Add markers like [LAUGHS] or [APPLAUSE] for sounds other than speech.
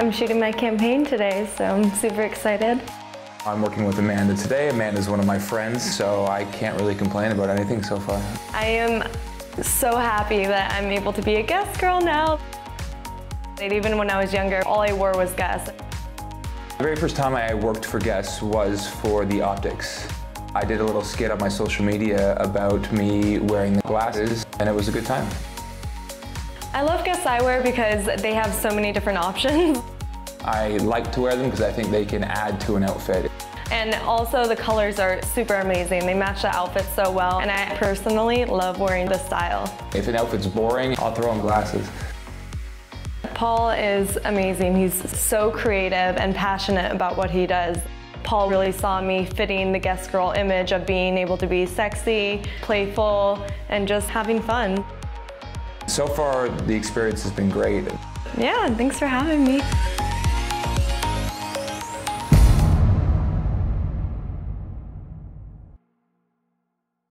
am shooting my campaign today, so I'm super excited. I'm working with Amanda today. Amanda's one of my friends, so I can't really complain about anything so far. I am so happy that I'm able to be a Guess girl now. And Even when I was younger, all I wore was Guess. The very first time I worked for Guess was for the optics. I did a little skit on my social media about me wearing the glasses, and it was a good time. I love Guess Eyewear because they have so many different options. [LAUGHS] I like to wear them because I think they can add to an outfit. And also the colors are super amazing. They match the outfit so well, and I personally love wearing the style. If an outfit's boring, I'll throw on glasses. Paul is amazing. He's so creative and passionate about what he does. Paul really saw me fitting the Guess Girl image of being able to be sexy, playful, and just having fun. So far, the experience has been great. Yeah, thanks for having me.